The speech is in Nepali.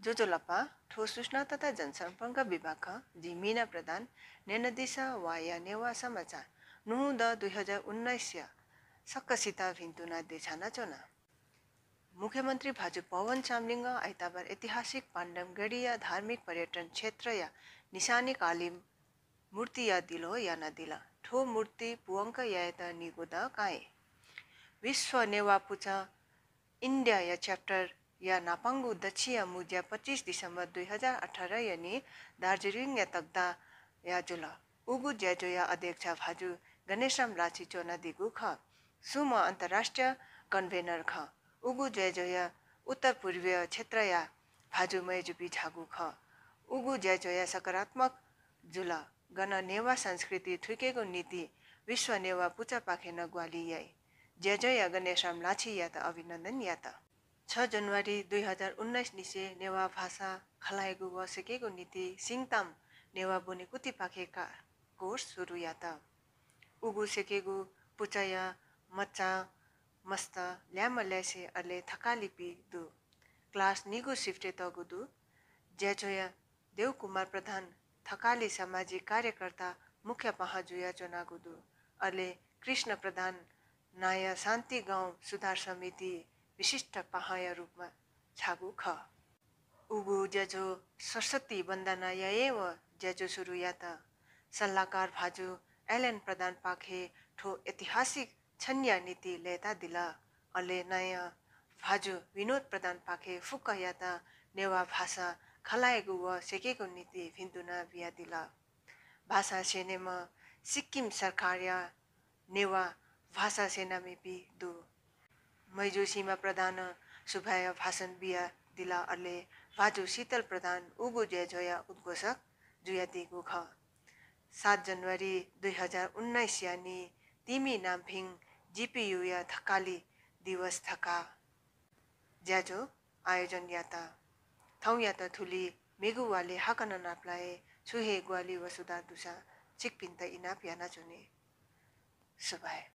जोजोलप्पा ठो सूचना तथा जनसम्पर्क विभागका जी मिना प्रधान नेनदिसा वाया नेवा समाचार नुहु द दुई हजार उन्नाइस सक्कसिता भिन्तुना देछाना चोना। मुख्यमन्त्री भाजु पवन चामलिङ आइतबार ऐतिहासिक पाण्डमगढीय धार्मिक पर्यटन क्षेत्र या निशानी काली मूर्ति या दिलो या नदिला ठो मूर्ति पुवङ्क या त निगुद काए विश्व नेवा पुचा इन्डिया या च्याप्टर या नापाङ्गु दक्षिया मुजिया पच्चिस दिसम्बर दुई हजार अठार यानि दार्जिलिङ या तग्दा या जुल। उगु ज्याजो या अध्यक्ष भाजु गणेशराम लाची चोना दिगु ख। सुम अन्तर्राष्ट्रिय कन्भेनर ख। उगु ज्याजो या उत्तर पूर्वीय क्षेत्र या भाजु मैजुपी झागु ख। उगु ज्याजो या सकारात्मक जुल। गण नेवा संस्कृति थुकेको नीति। विश्व नेवा पुचा पाखे ग्वाली याई। ज्याजो या गणेशराम लाछी या त अभिनन्दन या त छ जनवरी दुई हज़ार उन्नाइस निसे नेवा भाषा खलाएको बसेको नीति सिङताम नेवा बोने कुती पाखेका कोर्स सुरु या त उगु सेकेगु पुचाया, मच्चा, मस्त, ल्याम ल्यासे अले थकालिपी दु। क्लास निगु सिफ्टे तगु दु। ज्याचोया, देवकुमार प्रधान, थकाली सामाजिक कार्यकर्ता, मुख्य पहाजुया चोनागु दु। अले कृष्ण प्रधान, नाया शान्ति गाउँ सुधार समिति विशिष्ट पहाया रूपमा छागु ख। उगु ज्याजो सरस्वती वन्दना या एव ज्याजो सुरु या त सल्लाहकार भाजु एलेन प्रधान पाखे ठो ऐतिहासिक छन्या नीति लेता दिला। अले नयाँ भाजु विनोद प्रधान पाखे फुक्क या त नेवा भाषा खलाएको व सेकेको नीति भिन्दुना बिहा दिला। भाषा सेनेमा सिक्किम सरकार या नेवा भाषा सेनामेपी दु। मैजोसीमा प्रधान सुभाय भाषण बिया दिला अले भाजु शीतल प्रधान उगु जय जया उद्घोषक जुयातिगु ख। सात जनवरी दुई हजार उन्नाइस यानि तिमी नाम्फिङ जिपियु या थकाली दिवस थका। ज्याजो आयोजन याता थौ याता थुली मेगुवाले हाकन नाप्लाए छुहे ग्वाली वसुदा दुसा चिकपिन्त इनाप याना चुने। सुभाय।